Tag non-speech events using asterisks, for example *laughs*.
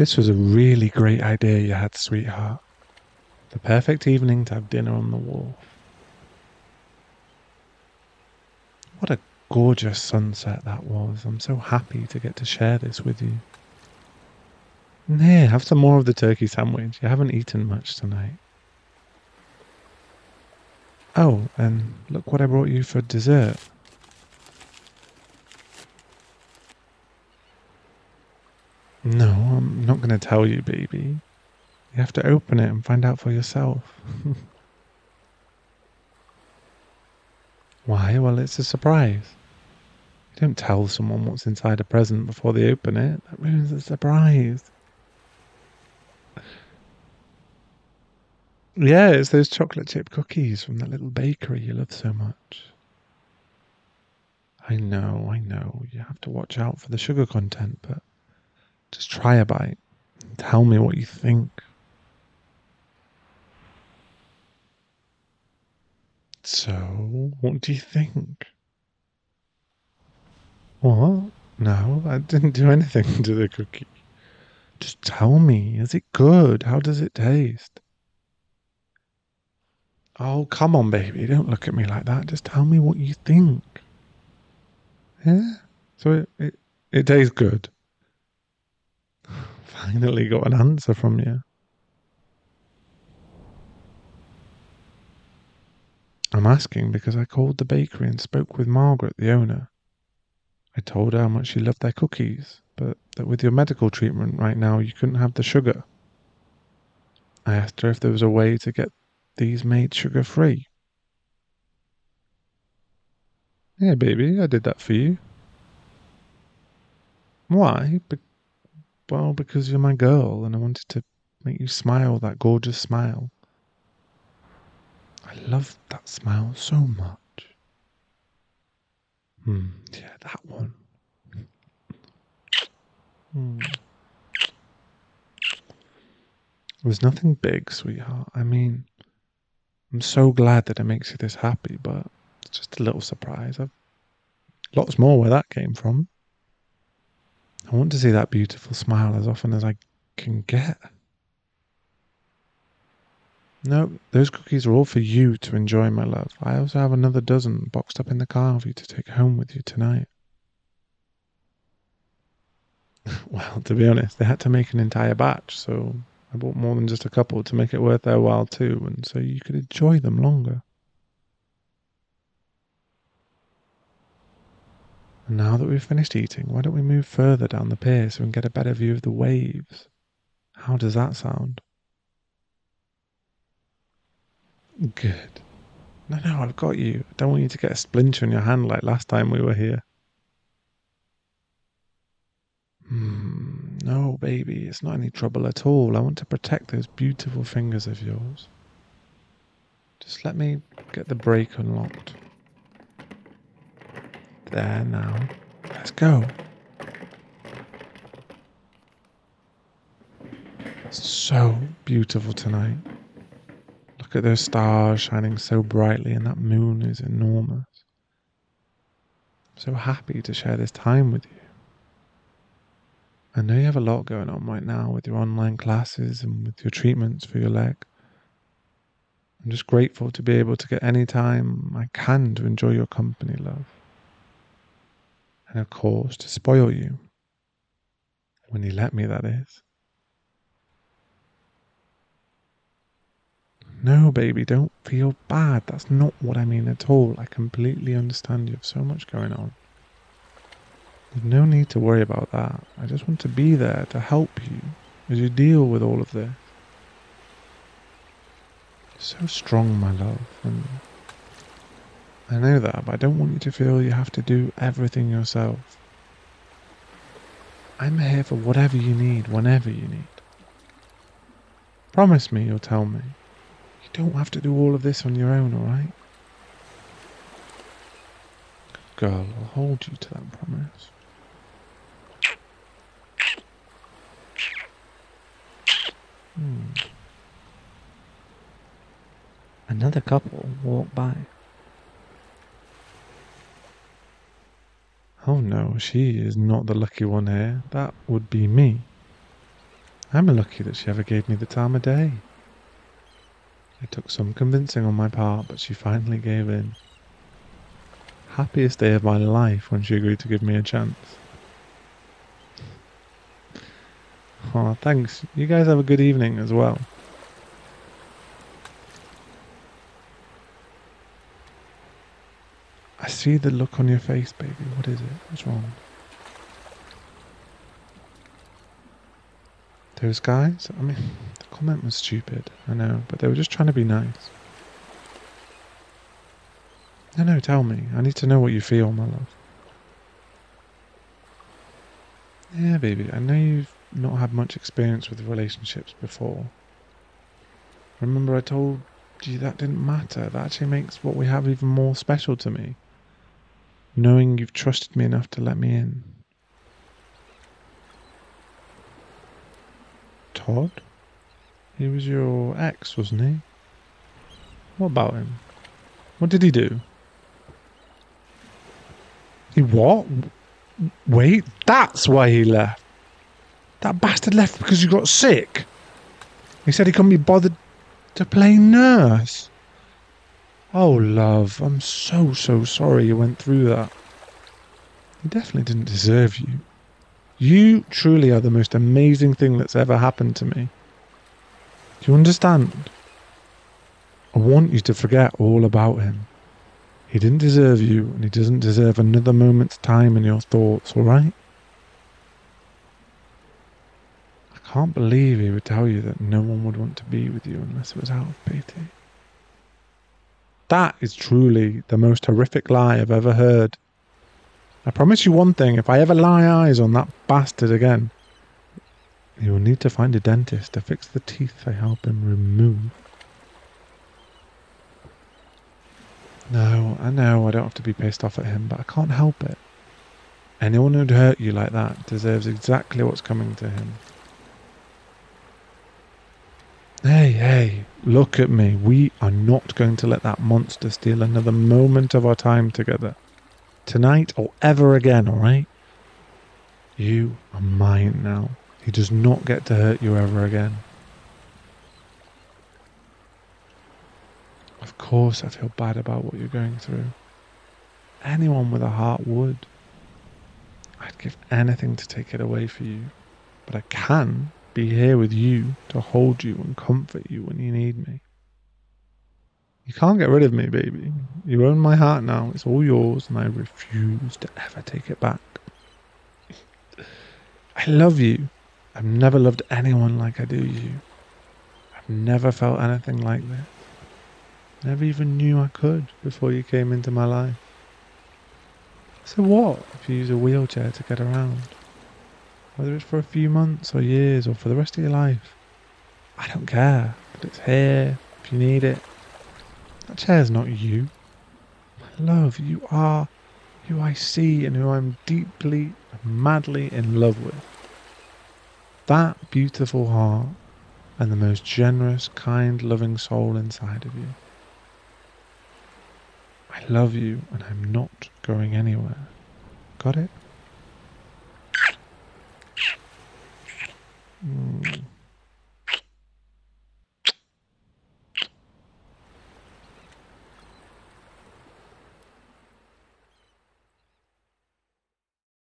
This was a really great idea you had, sweetheart. The perfect evening to have dinner on the wharf. What a gorgeous sunset that was. I'm so happy to get to share this with you. And here, have some more of the turkey sandwich. You haven't eaten much tonight. Oh, and look what I brought you for dessert. No, I'm not going to tell you, baby. You have to open it and find out for yourself. *laughs* Why? Well, it's a surprise. You don't tell someone what's inside a present before they open it. That ruins the surprise. Yeah, it's those chocolate chip cookies from that little bakery you love so much. I know, I know. You have to watch out for the sugar content, but just try a bite. Tell me what you think. So, what do you think? What? No, I didn't do anything *laughs* to the cookie. Just tell me, is it good? How does it taste? Oh, come on, baby. Don't look at me like that. Just tell me what you think. Yeah? So it, it, it tastes good. Finally got an answer from you. I'm asking because I called the bakery and spoke with Margaret, the owner. I told her how much she loved their cookies, but that with your medical treatment right now you couldn't have the sugar. I asked her if there was a way to get these made sugar free. Yeah, baby, I did that for you. Why? Be- well, because you're my girl and I wanted to make you smile that gorgeous smile. I love that smile so much. Hmm, yeah, that one. Hmm. Nothing big, sweetheart. I mean, I'm so glad that it makes you this happy, but it's just a little surprise. I've lots more where that came from. I want to see that beautiful smile as often as I can get. No, those cookies are all for you to enjoy, my love. I also have another dozen boxed up in the car for you to take home with you tonight. *laughs* well, to be honest, they had to make an entire batch, so I bought more than just a couple to make it worth their while too, and so you could enjoy them longer. Now that we've finished eating, why don't we move further down the pier so we can get a better view of the waves? How does that sound? Good. No, no, I've got you. I don't want you to get a splinter in your hand like last time we were here. Hmm, no, baby, it's not any trouble at all. I want to protect those beautiful fingers of yours. Just let me get the brake unlocked. There now. Let's go. It's so beautiful tonight. Look at those stars shining so brightly, and that moon is enormous. I'm so happy to share this time with you. I know you have a lot going on right now with your online classes and with your treatments for your leg. I'm just grateful to be able to get any time I can to enjoy your company, love. And of course, to spoil you. When you let me, that is. No, baby, don't feel bad. That's not what I mean at all. I completely understand you have so much going on. There's no need to worry about that. I just want to be there to help you as you deal with all of this. So strong, my love, and I know that, but I don't want you to feel you have to do everything yourself. I'm here for whatever you need, whenever you need. Promise me you'll tell me. You don't have to do all of this on your own, alright? Girl, I'll hold you to that promise. Hmm. Another couple walked by. Oh no, she is not the lucky one here. That would be me. I'm lucky that she ever gave me the time of day. It took some convincing on my part, but she finally gave in. Happiest day of my life when she agreed to give me a chance. Oh, thanks. You guys have a good evening as well. I see the look on your face, baby. What is it? What's wrong? Those guys? I mean, *laughs* the comment was stupid, I know, but they were just trying to be nice. No, no, tell me. I need to know what you feel, my love. Yeah, baby, I know you've not had much experience with relationships before. Remember, I told you that didn't matter. That actually makes what we have even more special to me knowing you've trusted me enough to let me in. Todd? He was your ex, wasn't he? What about him? What did he do? He what? Wait, that's why he left. That bastard left because he got sick. He said he couldn't be bothered to play nurse. Oh, love, I'm so, so sorry you went through that. He definitely didn't deserve you. You truly are the most amazing thing that's ever happened to me. Do you understand? I want you to forget all about him. He didn't deserve you, and he doesn't deserve another moment's time in your thoughts, alright? I can't believe he would tell you that no one would want to be with you unless it was out of pity. That is truly the most horrific lie I've ever heard. I promise you one thing if I ever lay eyes on that bastard again, you will need to find a dentist to fix the teeth I help him remove. No, I know I don't have to be pissed off at him, but I can't help it. Anyone who'd hurt you like that deserves exactly what's coming to him. Hey, look at me. We are not going to let that monster steal another moment of our time together. Tonight or ever again, alright? You are mine now. He does not get to hurt you ever again. Of course, I feel bad about what you're going through. Anyone with a heart would. I'd give anything to take it away for you, but I can be here with you to hold you and comfort you when you need me. You can't get rid of me, baby. You own my heart now. It's all yours, and I refuse to ever take it back. I love you. I've never loved anyone like I do you. I've never felt anything like this. Never even knew I could before you came into my life. So what if you use a wheelchair to get around? Whether it's for a few months or years or for the rest of your life. I don't care, but it's here if you need it. That chair's not you. My love, you are who I see and who I'm deeply, madly in love with. That beautiful heart and the most generous, kind, loving soul inside of you. I love you and I'm not going anywhere. Got it?